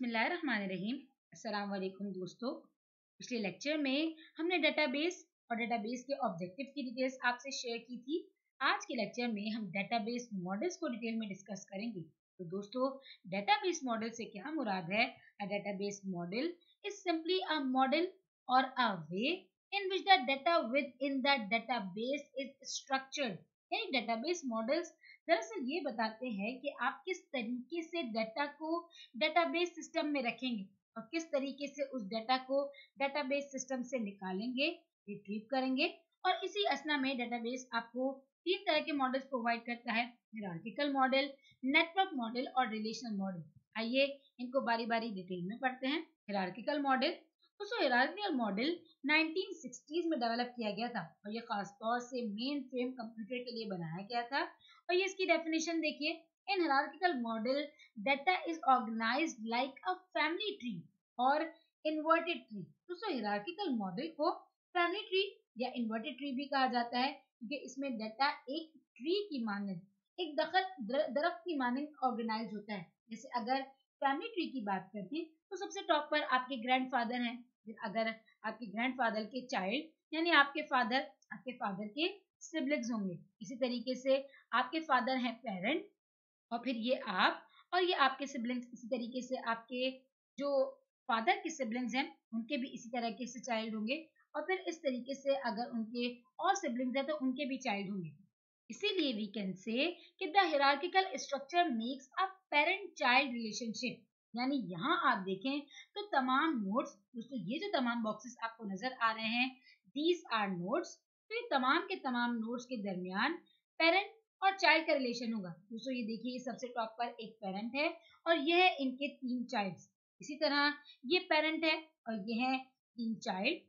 अस्सलाम दोस्तों। पिछले लेक्चर में हमने डेटाबेस और डेटाबेस के ऑब्जेक्टिव की डिटेल्स आपसे शेयर की थी। आज के लेक्चर में हम डेटाबेस मॉडल्स को डिटेल में डिस्कस करेंगे। तो दोस्तों डेटाबेस मॉडल से क्या मुराद है? A database model is simply a model और a way in which the data within the database is structured यानी डेटाबेस मॉडल्स दरअसल ये बताते हैं कि आप किस तरीके से डाटा को डेटाबेस सिस्टम में रखेंगे और किस तरीके से उस डाटा को डेटाबेस सिस्टम से निकालेंगे रिट्रीव करेंगे और इसी असना में डेटाबेस आपको तीन तरह के मॉडल्स प्रोवाइड करता है हिरार्किकल मॉडल नेटवर्क मॉडल और रिलेशनल मॉडल आइए इनको बारी बारी डिटेल में पढ़ते हैं। हिरार्किकल मॉडल दोस्तों हिरार्किकल मॉडल 1960s में डेवलप किया गया था और ये खास तौर से मेन फ्रेम कंप्यूटर के लिए बनाया गया था। और ये इसकी डेफिनेशन देखिए इन hierarchical model data is organized like a family tree और inverted tree. दोस्तों hierarchical model को family tree या inverted tree भी कहा जाता है, क्योंकि इसमें डाटा एक ट्री की मानंद, एक दखल दरख्त की मानंद ऑर्गेनाइज होता है। जैसे अगर फैमिली ट्री की बात करते हैं तो सबसे टॉप पर आपके ग्रैंडफादर हैं। अगर आपके ग्रैंडफादर के चाइल्ड यानी आपके फादर आपके फादर के सिबलिंग्स होंगे। इसी तरीके से आपके फादर हैं पेरेंट और फिर ये आप, और ये आपके सिबलिंग्स इसी तरीके से आपके जो फादर के सिबलिंग्स हैं, उनके भी इसी तरीके से चाइल्ड होंगे। और फिर इस तरीके से अगर उनके और सिबलिंग्स हैं तो उनके भी चाइल्ड होंगे। इसीलिए वी कैन से कि the hierarchical structure makes a parent child relationship यानी यहाँ आप देखें तो तमाम नोट्स दोस्तों, ये जो तमाम बॉक्सेस आपको नज़र आ रहे हैं दीज आर नोट्स तो ये तमाम के तमाम नोड्स के दरमियान पेरेंट और चाइल्ड का रिलेशन होगा। दोस्तों, ये देखिए सबसे टॉप पर एक पेरेंट है और ये है इनके तीन चाइल्ड इसी तरह ये पेरेंट है और ये है तीन चाइल्ड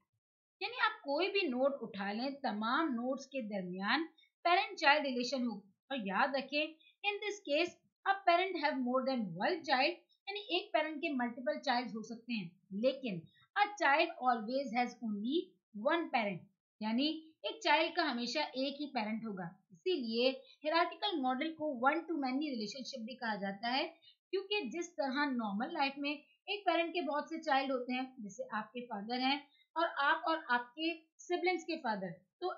यानी आप कोई भी नोट उठा लें, तमाम नोट्स के दरमियान पेरेंट चाइल्ड रिलेशन होगा। और याद रखें in this case a parent have more than one child यानी एक पेरेंट के मल्टीपल चाइल्ड हो सकते हैं। लेकिन a child always has only one parent यानी एक चाइल्ड का हमेशा एक ही पेरेंट होगा। इसीलिए हेराटिकल मॉडल को वन टू मैनी रिलेशनशिप भी कहा जाता है, क्योंकि जिस तरह नॉर्मल लाइफ में एक पेरेंट के बहुत से चाइल्ड होते हैं, जैसे आपके फादर हैं और आप और आपके सिबलिंग्स के फादर तो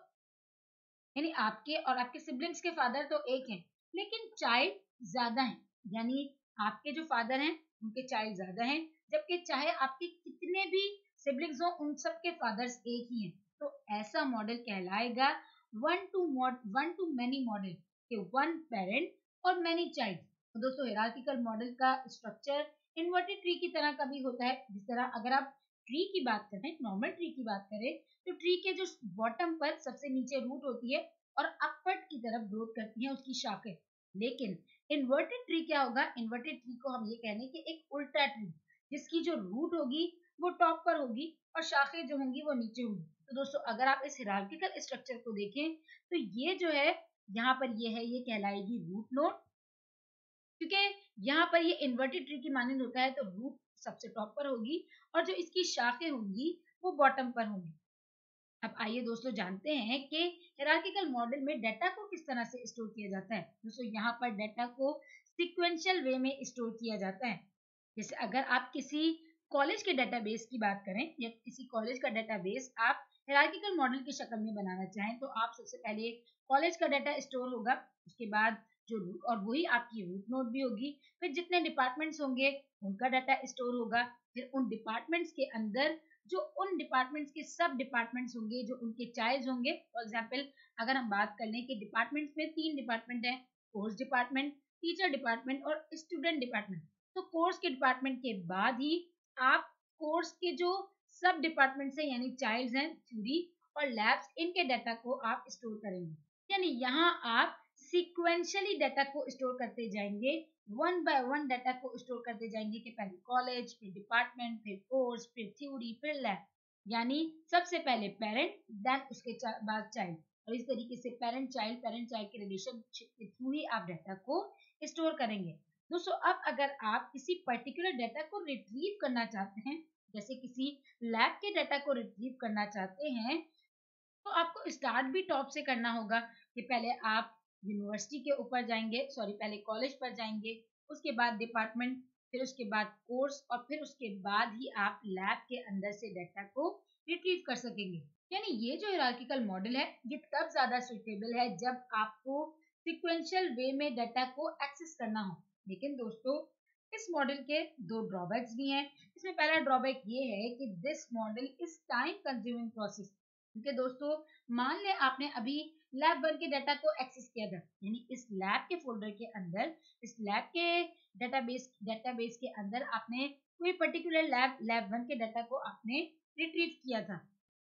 यानी आपके और आपके सिबलिंग्स के फादर तो एक हैं। लेकिन चाइल्ड ज़्यादा हैं। यानी आपके जो फादर हैं, उनके चाइल्ड ज़्यादा हैं, जबकि चाहे आपके कितने भी सिबलिंग्स हो, उन सब के फादर्स एक ही हैं। तो ऐसा मॉडल कहलाएगा one to one to many model के वन पेरेंट और मैनी चाइल्ड तो दोस्तों हेरार्किकल मॉडल का स्ट्रक्चर इन्वर्टेड ट्री की तरह का भी होता है। जिस तरह अगर आप ट्री की बात करें नॉर्मल ट्री की बात करें तो ट्री के जो बॉटम पर सबसे नीचे रूट होती है और अपवर्ड की तरफ़ ग्रोथ करती है उसकी शाखें। लेकिन इन्वर्टेड ट्री क्या होगा? इन्वर्टेड ट्री को हम ये कहने की एक उल्टा ट्री जिसकी जो रूट होगी, वो टॉप पर होगी और शाखें जो होंगी, वो नीचे होंगी। तो दोस्तों, अगर आप इस हिरार्किकल स्ट्रक्चर को देखें तो ये जो है, यहाँ पर ये है, ये कहलाएगी रूट नोड क्योंकि यहाँ पर ये इन्वर्टेड ट्री की मानंद होता है तो रूट सबसे टॉप पर होगी और जो इसकी शाखें होंगी, वो बॉटम पर होंगी। अब आइए दोस्तों जानते हैं कि हिरार्किकल मॉडल में डाटा को किस तरह से स्टोर किया जाता है। दोस्तों, यहाँ पर डाटा को सिक्वेंशियल वे में स्टोर किया जाता है। जैसे अगर आप किसी कॉलेज के डेटाबेस की बात करें या किसी कॉलेज का डेटाबेस आप हिरार्किकल मॉडल की शक्ल में बनाना चाहें तो आप सबसे पहले कॉलेज का डाटा स्टोर होगा, उसके बाद जो और वही आपकी रूट नोट भी होगी, फिर जितने डिपार्टमेंट्स होंगे, उनका डाटा स्टोर होगा, फिर उन डिपार्टमेंट्स के अंदर जो उन डिपार्टमेंट्स के सब डिपार्टमेंट्स होंगे, जो उनके चाइल्ड होंगे। फॉर एग्ज़ाम्पल अगर हम बात कर लें कि डिपार्टमेंट्स में तीन डिपार्टमेंट है कोर्स डिपार्टमेंट टीचर डिपार्टमेंट और स्टूडेंट डिपार्टमेंट तो कोर्स के डिपार्टमेंट के बाद ही आप कोर्स के जो सब डिपार्टमेंट से यानी चाइल्ड हैं थ्योरी और लैब्स इनके डाटा को आप स्टोर करेंगे। यानी यहाँ आप सिक्वेंशियली डाटा को स्टोर करते जाएँगे वन बाय वन डाटा को स्टोर करते जाएँगे कि पहले कॉलेज फिर डिपार्टमेंट फिर कोर्स फिर थ्योरी फिर लैब यानी सबसे पहले पेरेंट देन उसके बाद चाइल्ड और इस तरीके से पेरेंट चाइल्ड पेरेंट चाइल्ड के रिलेशनशिप के थ्रू ही आप डाटा को स्टोर करेंगे. दोस्तों, अब अगर आप किसी पर्टिकुलर डाटा को रिट्रीव करना चाहते हैं, जैसे किसी लैब के डाटा को रिट्रीव करना चाहते हैं तो आपको स्टार्ट भी टॉप से करना होगा कि पहले आप यूनिवर्सिटी के ऊपर जाएँगे सॉरी पहले कॉलेज पर जाएँगे, उसके बाद डिपार्टमेंट फिर उसके बाद कोर्स और फिर उसके बाद ही आप लैब के अंदर से डाटा को रिट्रीव कर सकेंगे। यानी ये जो हिरार्किकल मॉडल है, ये तब ज़्यादा सुटेबल है जब आपको सिक्वेंशियल वे में डाटा को एक्सेस करना हो। लेकिन दोस्तों, इस मॉडल के दो ड्रॉबैक्स भी हैं। इसमें पहला ड्रॉबैक ये है कि this model is time consuming process क्योंकि दोस्तों, मान लें आपने अभी लैब वन के डाटा को एक्सेस किया था यानी इस लैब के फोल्डर के अंदर, इस लैब के डाटाबेस डाटाबेस के अंदर आपने कोई पर्टिकुलर लैब लैब वन के डाटा को आपने रिट्रीव किया था।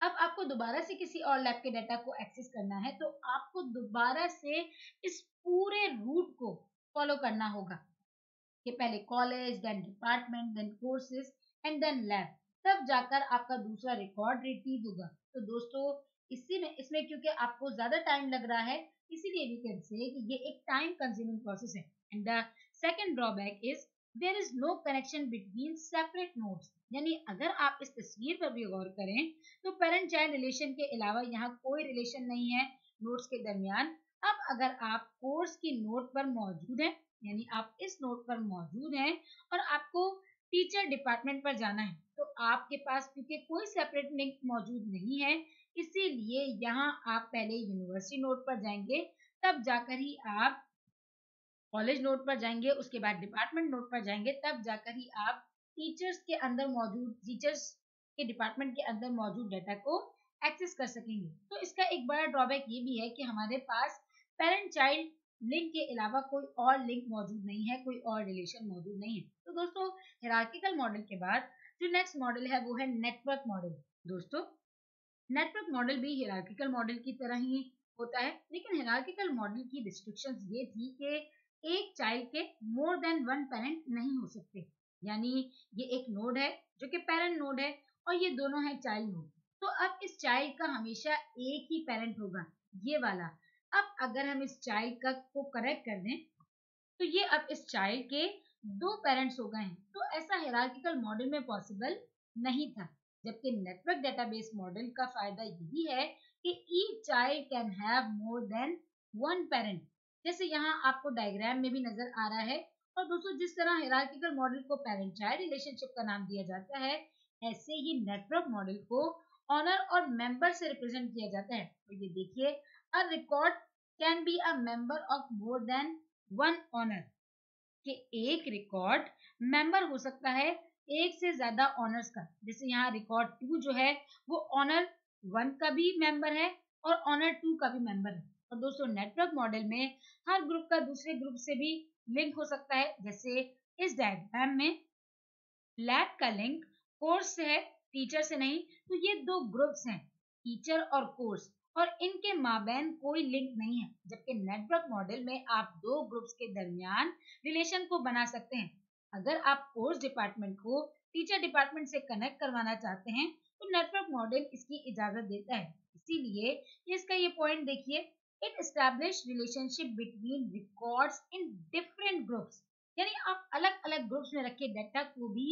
अब आपको दोबारा से किसी और लैब के डाटा को एक्सेस करना है तो आपको दोबारा से इस पूरे रूट को फॉलो करना होगा। कि पहले college then department then courses and then lab तब जाकर आपका दूसरा रिकॉर्ड रिट्रीव होगा। तो दोस्तों इसी में, इसमें क्योंकि आपको ज़्यादा टाइम लग रहा है, इसीलिए वी कैन से कि ये एक टाइम कंज्यूमिंग प्रोसेस है। And the second drawback is there is no connection between separate nodes यानी अगर आप इस तस्वीर पर भी गौर करें तो पेरेंट चाइल्ड रिलेशन के अलावा यहाँ कोई रिलेशन नहीं है नोट्स के दरमियान। अब अगर आप कोर्स की नोट पर मौजूद हैं, यानी आप इस नोट पर मौजूद हैं और आपको टीचर डिपार्टमेंट पर जाना है तो आपके पास क्योंकि कोई सेपरेट लिंक मौजूद नहीं है इसीलिए यहाँ आप पहले यूनिवर्सिटी नोट पर जाएँगे, तब जाकर ही आप कॉलेज नोट पर जाएँगे, उसके बाद डिपार्टमेंट नोट पर जाएँगे, तब जाकर ही आप टीचर्स के अंदर मौजूद टीचर्स के डिपार्टमेंट के अंदर मौजूद डाटा को एक्सेस कर सकेंगे। तो इसका एक बड़ा ड्रॉबैक ये भी है कि हमारे पास पेरेंट चाइल्ड लिंक के अलावा कोई और लिंक मौजूद नहीं है, कोई और रिलेशन मौजूद नहीं है। तो दोस्तों हिरार्किकल मॉडल के बाद जो नेक्स्ट मॉडल है, वो है नेटवर्क मॉडल दोस्तों नेटवर्क मॉडल भी हिरार्किकल मॉडल की तरह ही होता है, लेकिन हिरार्किकल मॉडल की रिस्ट्रिक्शंस ये थी कि एक चाइल्ड के मोर देन वन पेरेंट नहीं हो सकते। यानी ये एक नोड है जो कि पेरेंट नोड है और ये दोनों है चाइल्ड नोड तो अब इस चाइल्ड का हमेशा एक ही पेरेंट होगा, ये वाला। अब अगर हम इस चाइल्ड का, को करेक्ट कर दें तो ये अब इस चाइल्ड के दो पेरेंट्स हो गए हैं। तो ऐसा हेरार्किकल मॉडल में पॉसिबल नहीं था। जबकि नेटवर्क डेटाबेस मॉडल का फ़ायदा यही है कि each child can have more than one parent जैसे यहाँ आपको डायग्राम में भी नज़र आ रहा है और दोस्तों जिस तरह हेरार्किकल मॉडल को पेरेंट चाइल्ड रिलेशनशिप का नाम दिया जाता है, ऐसे ही नेटवर्क मॉडल को ऑनर और मेंबर से रिप्रेजेंट किया जाता है। तो ये देखिए a record can be a member of more than one owner कि एक रिकॉर्ड मेंबर हो सकता है एक से ज़्यादा ऑनर्स का। जैसे यहाँ रिकॉर्ड टू जो है, वो ऑनर वन का भी मेंबर है और ऑनर टू का भी मेंबर है। और दोस्तों नेटवर्क मॉडल में हर ग्रुप का दूसरे ग्रुप से भी लिंक हो सकता है। जैसे इस डायग्राम में लैब का लिंक कोर्स से है टीचर से नहीं तो ये दो ग्रुप्स हैं टीचर और कोर्स और इनके माबेन कोई लिंक नहीं है, जबकि नेटवर्क मॉडल में आप दो ग्रुप्स के दरमियान रिलेशन को बना सकते हैं। अगर आप कोर्स डिपार्टमेंट को टीचर डिपार्टमेंट से कनेक्ट करवाना चाहते हैं तो नेटवर्क मॉडल इसकी इजाज़त देता है। इसीलिए इसका ये पॉइंट देखिए। It establish relationship between records in different groups यानी आप अलग अलग ग्रुप्स में रखे डाटा को भी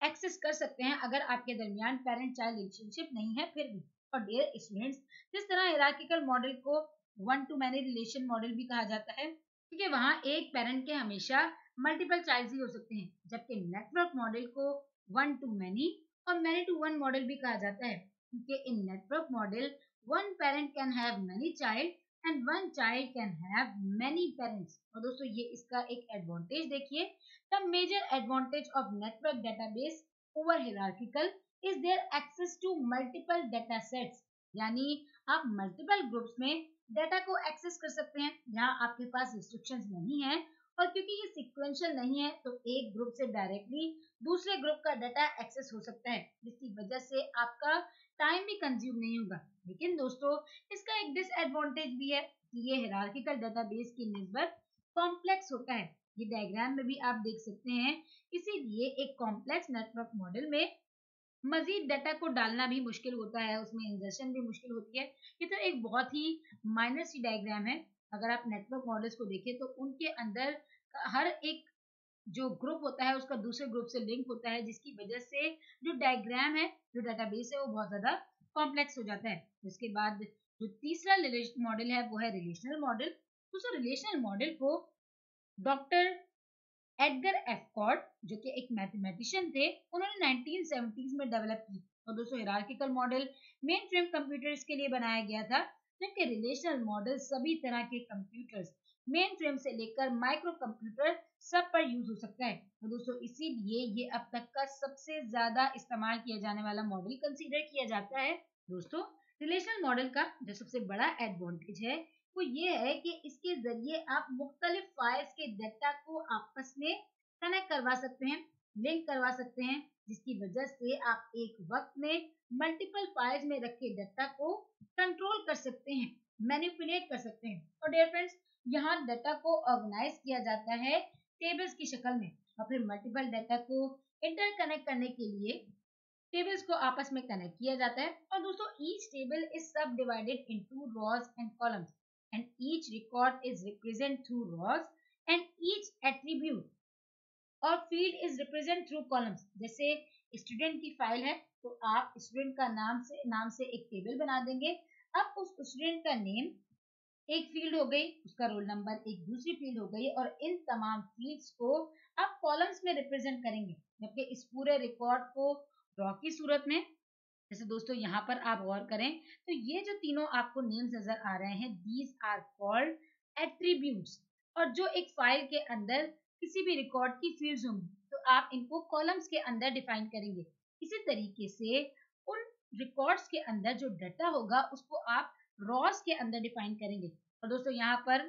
एक्सेस कर सकते हैं अगर आपके दरमियान पेरेंट चाइल्ड रिलेशनशिप नहीं है, फिर भी। और डियर स्टूडेंट्स जिस तरह हिरार्किकल मॉडल को one to many relation model भी कहा जाता है क्योंकि वहाँ एक पेरेंट के हमेशा मल्टीपल चाइल्ड ही हो सकते हैं, जबकि नेटवर्क मॉडल को वन टू मैनी और मैनी टू वन मॉडल भी कहा जाता है, क्योंकि in network model one parent can have many child and one child can have many parents और दोस्तों, ये इसका एक एडवांटेज देखिए the major advantage of network database over hierarchical is there access to multiple data sets यानी आप multiple groups में data को एक्सेस कर सकते हैं, जहाँ आपके पास रिस्ट्रिक्शंस नहीं है और क्योंकि ये सिक्वेंशियल नहीं है तो एक ग्रुप से डायरेक्टली दूसरे ग्रुप का डाटा एक्सेस हो सकता है, जिसकी वजह से आपका टाइम भी कंज्यूम नहीं होगा। लेकिन दोस्तों, इसका एक डिसएडवांटेज भी है कि ये हिरार्किकल डेटाबेस की निस्बत कॉम्प्लेक्स होता है। ये डायग्राम में भी आप देख सकते हैं, इसीलिए एक कॉम्प्लेक्स नेटवर्क मॉडल में मजीद डाटा को डालना भी मुश्किल होता है, उसमें इंजर्शन भी मुश्किल होती है। ये तो एक बहुत ही माइनस डायग्राम है। अगर आप नेटवर्क मॉडल्स को देखें तो उनके अंदर हर एक जो ग्रुप होता है, उसका दूसरे ग्रुप से लिंक होता है, जिसकी वजह से जो डायग्राम है, जो डाटाबेस है, वो बहुत ज़्यादा कॉम्प्लेक्स हो जाता है। उसके बाद जो तीसरा मॉडल है, वो है रिलेशनल मॉडल उस रिलेशनल मॉडल को डॉक्टर एडगर एफकॉर्ड जो कि एक मैथमेटिशियन थे, उन्होंने 1970s में डेवलप की। और दोस्तों hierarchical model mainframe computers के लिए बनाया गया था। जबकि रिलेशनल मॉडल सभी तरह के कंप्यूटर्स मेन फ्रेम से लेकर माइक्रो कंप्यूटर सब पर यूज़ हो सकता है। तो दोस्तों, इसीलिए ये अब तक का सबसे ज़्यादा इस्तेमाल किया जाने वाला मॉडल कंसीडर किया जाता है। दोस्तों, रिलेशनल मॉडल का जो सबसे बड़ा एडवांटेज है, वो ये है कि इसके ज़रिए आप मुख्तलिफ़ फाइल्स के डेटा को आपस में कनेक्ट करवा सकते हैं। लिंक करवा सकते हैं, जिसकी वजह से आप एक वक्त में मल्टीपल फाइल्स में रखे डाटा को कंट्रोल कर सकते हैं मैनिपुलेट कर सकते हैं। और डियर फ्रेंड्स यहाँ डाटा को ऑर्गेनाइज किया जाता है टेबल्स की शक्ल में और फिर मल्टीपल डाटा को इंटरकनेक्ट करने के लिए टेबल्स को आपस में कनेक्ट किया जाता है। और दोस्तों each table is subdivided into rows and columns and each record is represented through rows, and each attribute और field is represent through columns जैसे स्टूडेंट की फ़ाइल है तो आप स्टूडेंट का नाम से नाम से एक टेबल बना देंगे। अब उस स्टूडेंट का नेम एक फ़ील्ड हो गई, उसका रोल नंबर एक दूसरी फ़ील्ड हो गई और इन तमाम फील्ड्स को आप कॉलम्स में रिप्रेजेंट करेंगे। जबकि इस पूरे रिकॉर्ड को रॉ की सूरत में, जैसे दोस्तों यहाँ पर आप गौर करें तो ये जो तीनों आपको नेम्स नज़र आ रहे हैं दीज आर कॉल्ड एट्रीब्यूट्स और जो एक फ़ाइल के अंदर किसी भी रिकॉर्ड की फील्ड्स होंगी तो आप इनको कॉलम्स के अंदर डिफाइन करेंगे। इसी तरीके से उन रिकॉर्ड्स के अंदर जो डाटा होगा, उसको आप रॉस के अंदर डिफाइन करेंगे। और दोस्तों, यहाँ पर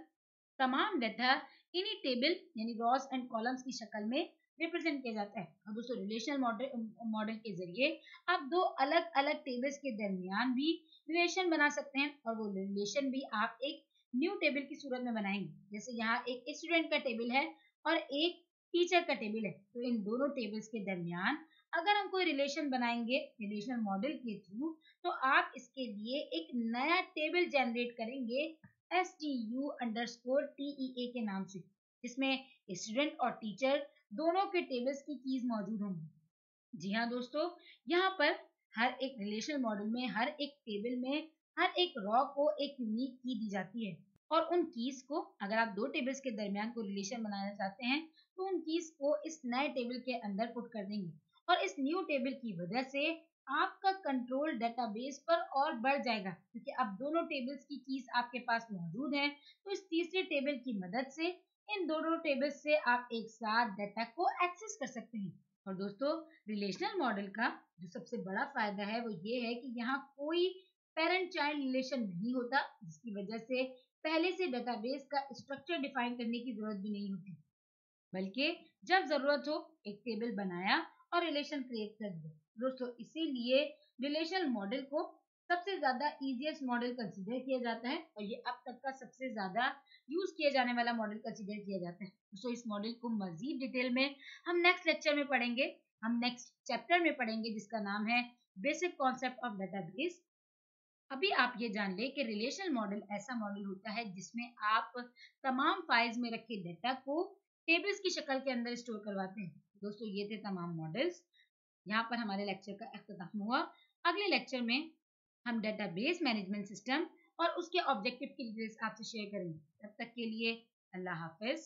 तमाम डाटा इन्हीं टेबल यानी रॉस एंड कॉलम्स की शक्ल में रिप्रेजेंट किया जाता है। और दोस्तों रिलेशन मॉडल मॉडल के ज़रिए आप दो अलग अलग टेबल्स के दरमियान भी रिलेशन बना सकते हैं, और वो रिलेशन भी आप एक न्यू टेबल की सूरत में बनाएँगे। जैसे यहाँ एक स्टूडेंट का टेबल है और एक टीचर का टेबल है। तो इन दोनों टेबल्स के दरमियान अगर हम कोई रिलेशन बनाएँगे रिलेशन मॉडल के थ्रू तो आप इसके लिए एक नया टेबल जनरेट करेंगे S T U underscore T A के नाम से, जिसमें स्टूडेंट और टीचर दोनों के टेबल्स की कीज मौजूद होंगी। जी हाँ दोस्तों, यहाँ पर हर एक रिलेशन मॉडल में, हर एक टेबल में, हर एक रॉ को एक यूनिक की दी जाती है। और उन कीज को अगर आप दो टेबल्स के दरमियान को रिलेशन बनाना चाहते हैं तो उन कीज को इस नए टेबल के अंदर पुट कर देंगे। और इस न्यू टेबल की वजह से आपका कंट्रोल डेटाबेस पर और बढ़ जाएगा, क्योंकि अब दोनों टेबल्स की कीज आपके पास मौजूद हैं। तो इस तीसरे टेबल की मदद से इन दोनों टेबल से आप एक साथ डाटा को एक्सेस कर सकते हैं। और दोस्तों रिलेशनल मॉडल का जो सबसे बड़ा फ़ायदा है वो ये है कि यहाँ कोई पेरेंट चाइल्ड रिलेशन नहीं होता, जिसकी वजह से पहले से डेटाबेस का स्ट्रक्चर डिफाइन करने की ज़रूरत भी नहीं होती। बल्कि जब ज़रूरत हो, एक टेबल बनाया और रिलेशन क्रिएट कर दिया। दोस्तों, इसीलिए रिलेशनल मॉडल को सबसे ज़्यादा इजीएस्ट मॉडल कंसीडर किया जाता है और ये अब तक का सबसे ज़्यादा यूज़ किया जाने वाला मॉडल कंसीडर किया जाता है। सो इस मॉडल को मजीद डिटेल में हम नेक्स्ट लेक्चर में पढ़ेंगे। हम नेक्स्ट चैप्टर में पढ़ेंगे, जिसका नाम है बेसिक कॉन्सेप्ट ऑफ़ डेटाबेस अभी आप ये जान ले कि रिलेशनल मॉडल ऐसा मॉडल होता है जिसमें आप तमाम फाइल्स में रखे डेटा को टेबल्स की शक्ल के अंदर स्टोर करवाते हैं। दोस्तों, ये थे तमाम मॉडल्स यहाँ पर हमारे लेक्चर का अख्ताम हुआ। अगले लेक्चर में हम डेटाबेस मैनेजमेंट सिस्टम और उसके ऑब्जेक्टिव की डिटेल्स आपसे शेयर करेंगे। तब तक के लिए अल्लाह हाफिज़।